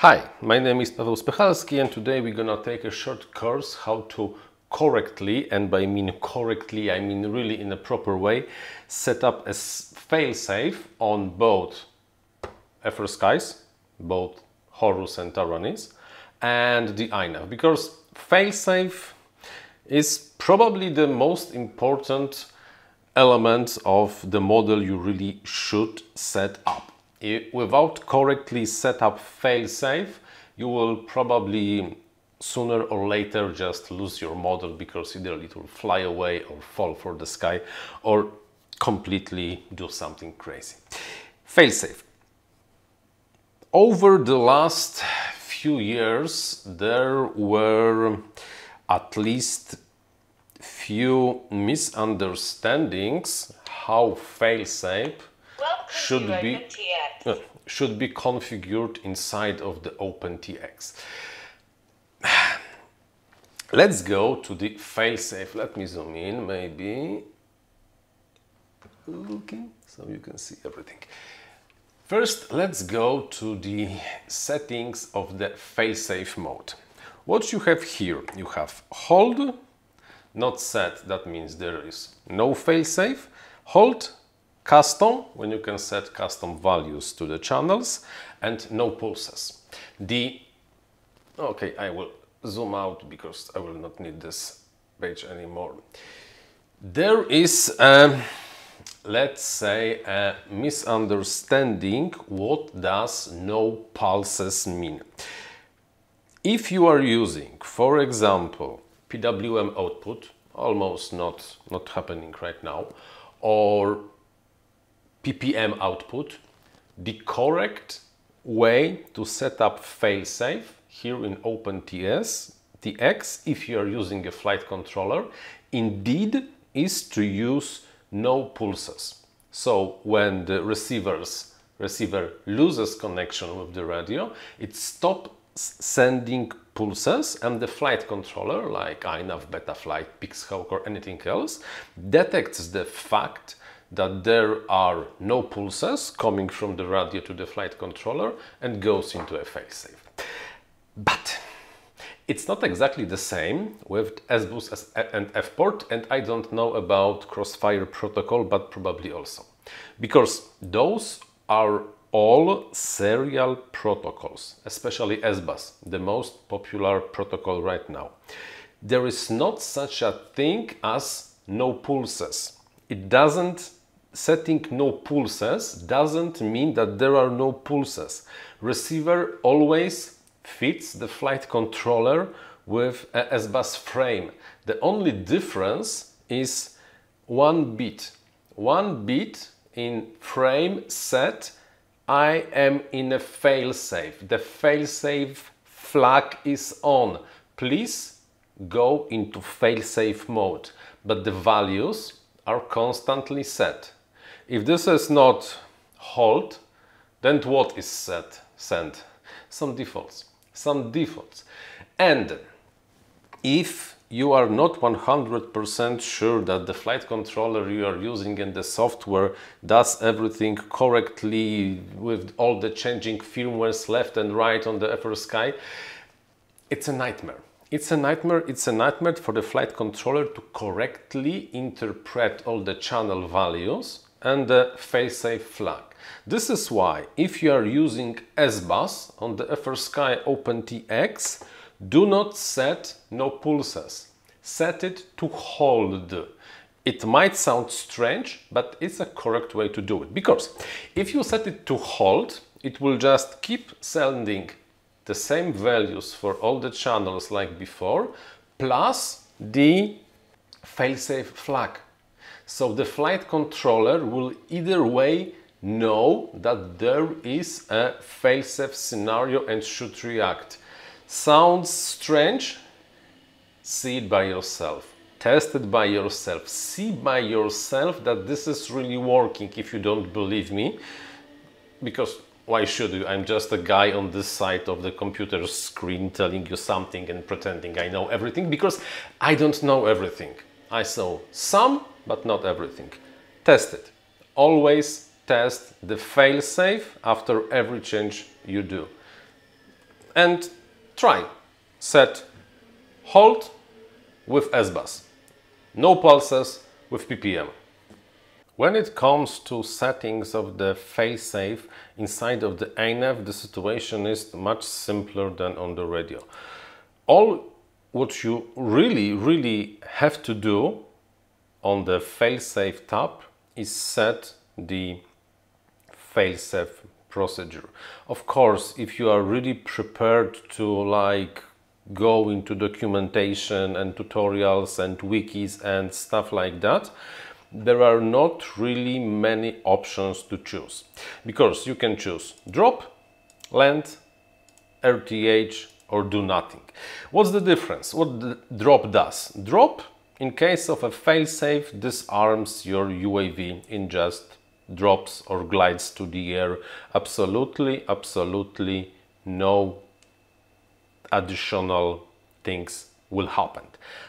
Hi, my name is Paweł Spychalski and today we're gonna take a short course how to correctly, and by mean correctly I mean really in a proper way, set up a failsafe on both FrSkys, both Horus and Taranis, and the iNav because failsafe is probably the most important element of the model you really should set up. Without correctly set up failsafe, you will probably sooner or later just lose your model because either it will fly away or fall for the sky or completely do something crazy. Failsafe. Over the last few years, there were at least few misunderstandings how failsafe should be uh, should be configured inside of the OpenTX. Let's go to the failsafe. Let me zoom in, maybe. Looking so you can see everything. First, let's go to the settings of the failsafe mode. What you have here, you have hold, not set, that means there is no failsafe. Hold, custom, when you can set custom values to the channels, and no pulses. The, okay, I will zoom out because I will not need this page anymore. There is um, let's say a misunderstanding what does no pulses mean. If you are using, for example, PWM output, almost not, not happening right now, or PPM output, the correct way to set up failsafe here in OpenTS, TX, if you are using a flight controller, indeed is to use no pulses. So when the receivers, receiver loses connection with the radio, it stops sending pulses and the flight controller like iNav, Betaflight, Pixhawk or anything else detects the fact that there are no pulses coming from the radio to the flight controller and goes into a failsafe. But it's not exactly the same with SBus and FPort and I don't know about Crossfire protocol but probably also. Because those are all serial protocols, especially SBus, the most popular protocol right now. There is not such a thing as no pulses. It doesn't, setting no pulses doesn't mean that there are no pulses. Receiver always fits the flight controller with SBus frame. The only difference is one bit. One bit in frame set I am in a failsafe. The failsafe flag is on. Please go into failsafe mode, but the values are constantly set. If this is not hold, then what is set, sent? Some defaults some defaults. And if you are not 100% sure that the flight controller you are using and the software does everything correctly with all the changing firmwares left and right on the FrSky, it's a nightmare. It's a nightmare. It's a nightmare for the flight controller to correctly interpret all the channel values and uh, the failsafe flag. This is why if you are using SBus on the FrSky OpenTX, do not set no pulses. Set it to hold. It might sound strange, but it's a correct way to do it. Because if you set it to hold, it will just keep sending the same values for all the channels like before, plus the failsafe flag. So the flight controller will either way know that there is a failsafe scenario and should react. Sounds strange? See it by yourself. Test it by yourself. See by yourself that this is really working if you don't believe me. Because why should you? I'm just a guy on this side of the computer screen telling you something and pretending I know everything because I don't know everything. I know some, but not everything. Test it. Always test the failsafe after every change you do. and try set hold with SBUS. No pulses with PPM. When it comes to settings of the failsafe inside of the INAV, the situation is much simpler than on the radio. All what you really, really have to do on the failsafe tab is set the failsafe procedure. Of course, if you are really prepared to like go into documentation and tutorials and wikis and stuff like that, there are not really many options to choose because you can choose drop, land, RTH or do nothing. What's the difference? What the drop does? Drop, in case of a failsafe, disarms your UAV in just drops or glides to the air. Absolutely, absolutely no additional things will happen.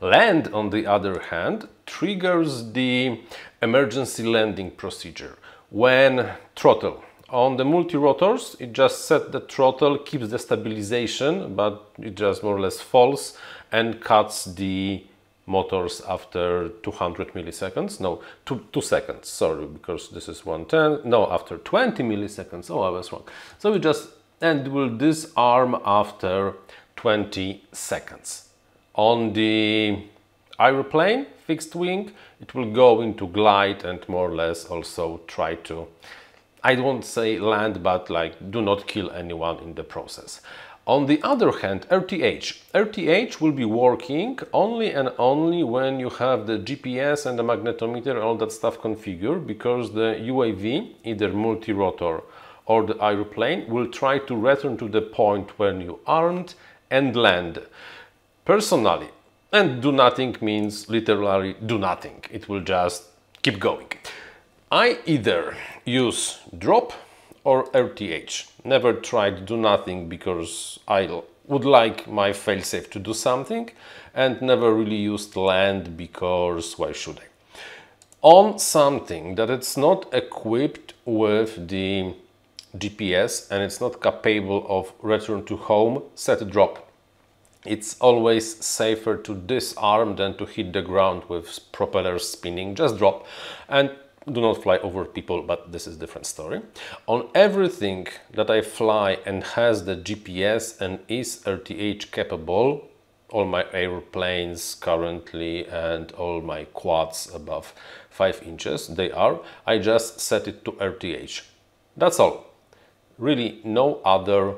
Land, on the other hand, triggers the emergency landing procedure when throttle. On the multi-rotors, it just set the throttle, keeps the stabilization, but it just more or less falls and cuts the motors after 200 milliseconds. No, two, two seconds, sorry, because this is 110. No, after 20 milliseconds. Oh, I was wrong. So we just, and will disarm after 20 seconds. On the aeroplane, fixed wing, it will go into glide and more or less also try to, I don't say land, but like do not kill anyone in the process. On the other hand, RTH. RTH will be working only and only when you have the GPS and the magnetometer and all that stuff configured because the UAV, either multi-rotor or the aeroplane, will try to return to the point when you aren't and land. Personally, and do nothing means literally do nothing. It will just keep going. I either use drop or RTH. Never tried to do nothing because I would like my failsafe to do something and never really used land because why should I? On something that it's not equipped with the GPS and it's not capable of return to home, set a drop. It's always safer to disarm than to hit the ground with propellers spinning, just drop and do not fly over people, but this is different story. On everything that I fly and has the GPS and is RTH capable, all my airplanes currently and all my quads above 5 inches, they are, I just set it to RTH. That's all really no other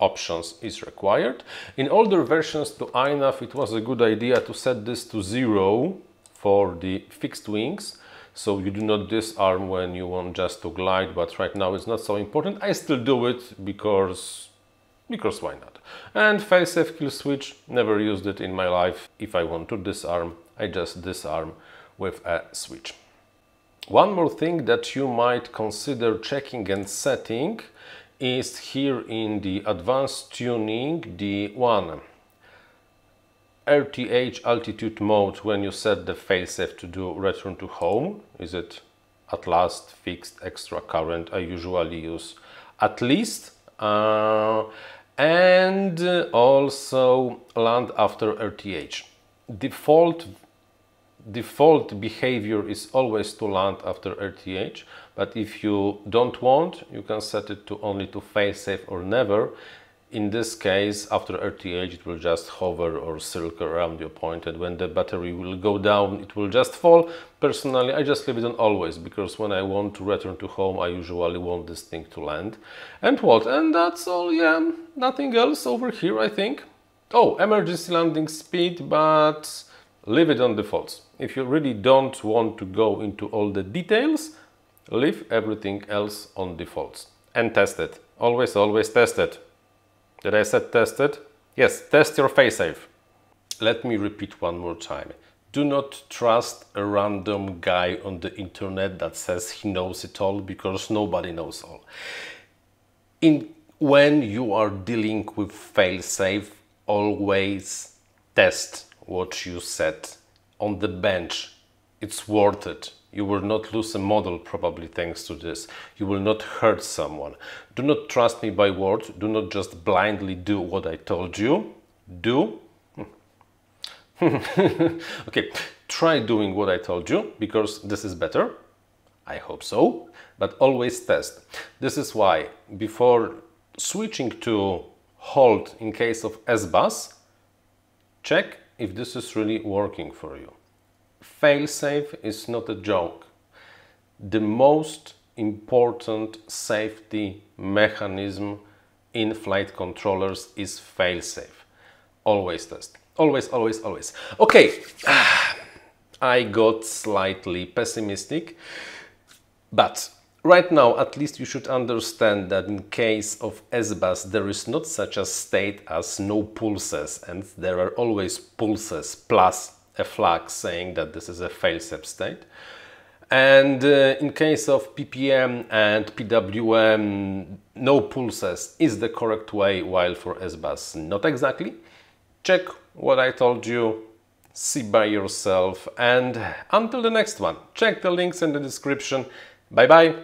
options is required. In older versions to INAV it was a good idea to set this to zero for the fixed wings so you do not disarm when you want just to glide but right now it's not so important. I still do it because because why not? And failsafe kill switch, never used it in my life. If I want to disarm, I just disarm with a switch. One more thing that you might consider checking and setting is here in the advanced tuning the one RTH altitude mode when you set the failsafe to do return to home? Is it at last fixed extra current? I usually use at least uh, and also land after RTH default default behavior is always to land after RTH, but if you don't want, you can set it to only to failsafe or never. In this case, after RTH, it will just hover or circle around your point, and when the battery will go down, it will just fall. Personally, I just leave it on always, because when I want to return to home, I usually want this thing to land. And what? And that's all, yeah, nothing else over here, I think. Oh, emergency landing speed, but leave it on defaults. If you really don't want to go into all the details, leave everything else on defaults and test it. Always, always test it. Did I said test it? Yes, test your failsafe. Let me repeat one more time. Do not trust a random guy on the internet that says he knows it all because nobody knows all. In, when you are dealing with failsafe, always test what you set on the bench. It's worth it. You will not lose a model probably thanks to this. You will not hurt someone. Do not trust me by word. Do not just blindly do what I told you. Do. okay, try doing what I told you because this is better. I hope so. But always test. This is why before switching to hold in case of S-Bus, check if this is really working for you. Failsafe is not a joke. The most important safety mechanism in flight controllers is failsafe. Always test. Always, always, always. Okay, I got slightly pessimistic, but right now at least you should understand that in case of S-Bus there is not such a state as no pulses and there are always pulses plus a flag saying that this is a failsafe state. And uh, in case of PPM and PWM, no pulses is the correct way, while for S-Bus, not exactly. Check what I told you, see by yourself, and until the next one, check the links in the description. Bye bye!